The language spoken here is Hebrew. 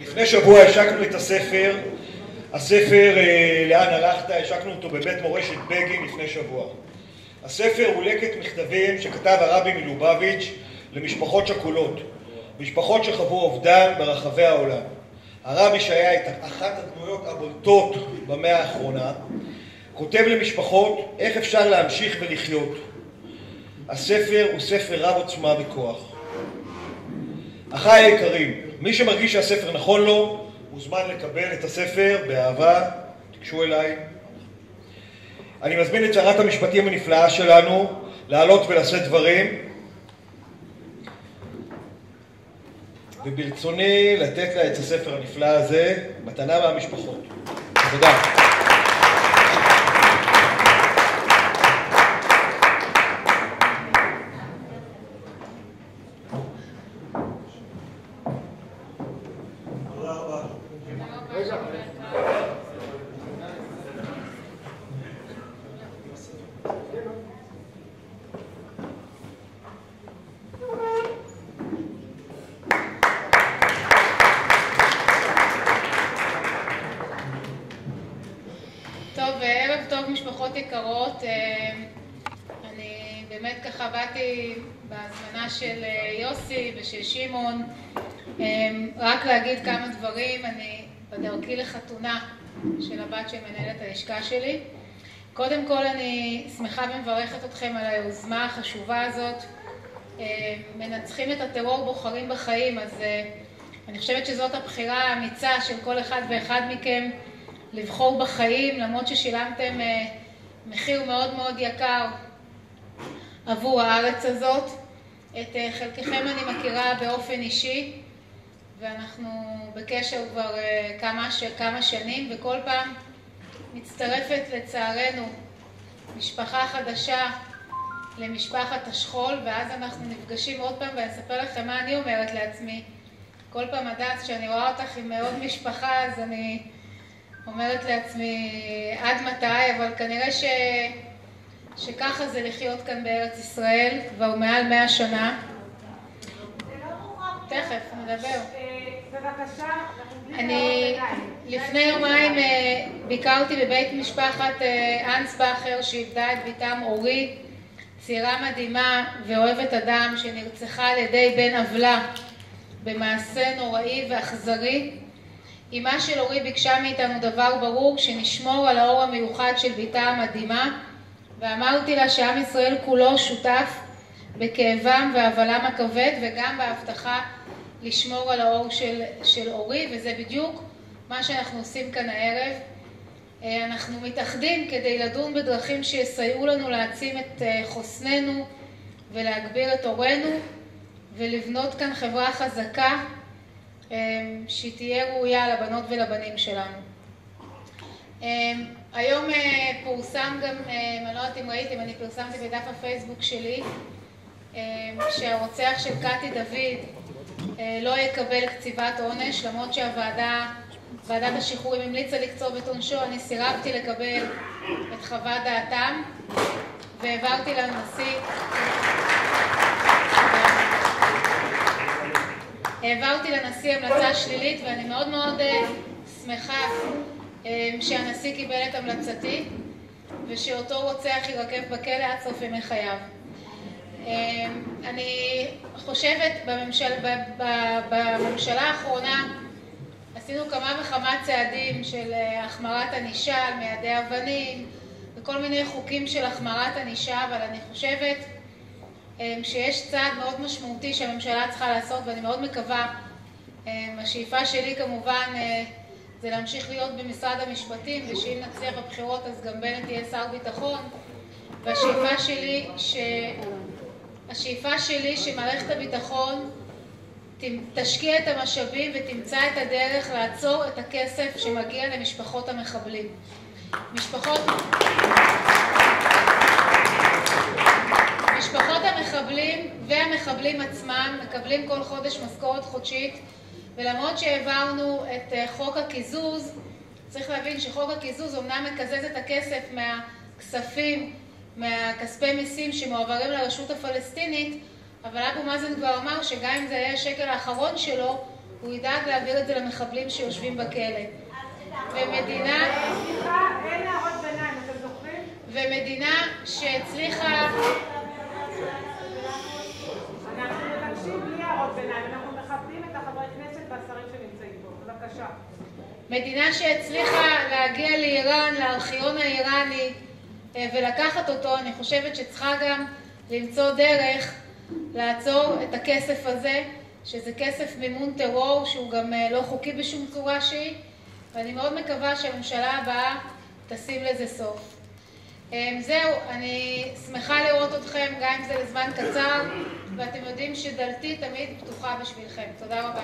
לפני שבוע השקנו את הספר, הספר אה, לאן הלכת, השקנו אותו בבית מורשת בגין לפני שבוע. הספר הוא לקט מכתבים שכתב הרבי מלובביץ' למשפחות שכולות, משפחות שחוו אובדן ברחבי העולם. הרבי שהיה את אחת הדמויות הבולטות במאה האחרונה, כותב למשפחות איך אפשר להמשיך ולחיות. הספר הוא ספר רב עוצמה וכוח. אחיי היקרים, מי שמרגיש שהספר נכון לו, מוזמן לקבל את הספר באהבה, תיגשו אליי. אני מזמין את שרת המשפטים הנפלאה שלנו לעלות ולשאת דברים, וברצוני לתת לה את הספר הנפלא הזה, מתנה מהמשפחות. תודה. ושל שמעון. אמ, רק להגיד כמה דברים, אני בדרכי לחתונה של הבת של מנהלת הלשכה שלי. קודם כל אני שמחה ומברכת אתכם על היוזמה החשובה הזאת. מנצחים את הטרור, בוחרים בחיים, אז אה, אני חושבת שזאת הבחירה האמיצה של כל אחד ואחד מכם לבחור בחיים, למרות ששילמתם אה, מחיר מאוד מאוד יקר עבור הארץ הזאת. את אה, חלקכם אני מכירה באופן אישי, ואנחנו בקשר כבר אה, כמה, ש... כמה שנים, וכל פעם מצטרפת לצערנו משפחה חדשה למשפחת השכול, ואז אנחנו נפגשים עוד פעם, ואני אספר לכם מה אני אומרת לעצמי. כל פעם הדס, כשאני רואה אותך עם עוד משפחה, אז אני אומרת לעצמי, עד מתי? אבל כנראה ש... שככה זה לחיות כאן בארץ ישראל כבר מעל מאה שנה. תכף, נדבר. בבקשה, אני לפני יומיים אה, ביקרתי בבית משפחת אה, אנסבכר שאיבדה את בתם אורי, צעירה מדהימה ואוהבת אדם שנרצחה על ידי בן עוולה במעשה נוראי ואכזרי. אמה של אורי ביקשה מאיתנו דבר ברור, שנשמור על האור המיוחד של בתה המדהימה ואמרתי לה שעם ישראל כולו שותף בכאבם והבלם הכבד וגם בהבטחה לשמור על האור של, של אורי, וזה בדיוק מה שאנחנו עושים כאן הערב. אה, אנחנו מתאחדים כדי לדון בדרכים שיסייעו לנו להעצים את אה, חוסננו ולהגביר את אורנו ולבנות כאן חברה חזקה שהיא תהיה ראויה לבנות ולבנים שלנו. היום אה, פורסם גם, אה, אני לא יודעת אם ראיתם, אני פרסמתי בדף הפייסבוק שלי, אה, שהרוצח של קטי דוד לא יקבל קציבת עונש, למרות שהוועדה, ועדת השחרורים המליצה לקצוב את עונשו, אני סירבתי לקבל את חוות דעתם והעברתי לנשיא העברתי לנשיא המלצה שלילית ואני מאוד מאוד שמחה אמ, שהנשיא קיבל את המלצתי ושאותו רוצח יירקב בכלא עד סוף ימי חייו. אמ, אני חושבת בממשל, בממשלה האחרונה עשינו כמה וכמה צעדים של אה, החמרת ענישה על מיידי אבנים וכל מיני חוקים של החמרת ענישה, אבל אני חושבת אמ, שיש צעד מאוד משמעותי שהממשלה צריכה לעשות ואני מאוד מקווה, השאיפה שלי כמובן אה, זה להמשיך להיות במשרד המשפטים, ושאם נצליח בבחירות אז גם בנט יהיה שר ביטחון. והשאיפה שלי, ש... השאיפה שלי שמערכת הביטחון תשקיע את המשאבים ותמצא את הדרך לעצור את הכסף שמגיע למשפחות המחבלים. משפחות... משפחות המחבלים והמחבלים עצמם מקבלים כל חודש משכורת חודשית ולמרות שהעברנו את אה, חוק הקיזוז, צריך להבין שחוק הקיזוז אומנם מקזז את הכסף מהכספים, מהכספי מיסים שמועברים לרשות הפלסטינית, אבל אבו מאזן כבר אמר שגם אם זה יהיה השקל האחרון שלו, הוא ידאג להעביר את זה למחבלים שיושבים בכלא. ומדינה... סליחה, אין הערות ביניים, אתם זוכרים? ומדינה שהצליחה... אנחנו מבקשים בלי הערות ביניים, אנחנו מכבדים את החברי כנסת והשרים שנמצאים פה. בבקשה. מדינה שהצליחה להגיע לאיראן, לארכיון האיראני אה, ולקחת אותו, אני חושבת שצריכה גם למצוא דרך לעצור את הכסף הזה, שזה כסף מימון טרור שהוא גם אה, לא חוקי בשום צורה שהיא, ואני מאוד מקווה שהממשלה הבאה תשים לזה סוף. אה, זהו, אני שמחה לראות אתכם, גם אם זה לזמן קצר, ואתם יודעים שדלתי תמיד פתוחה בשבילכם. תודה רבה.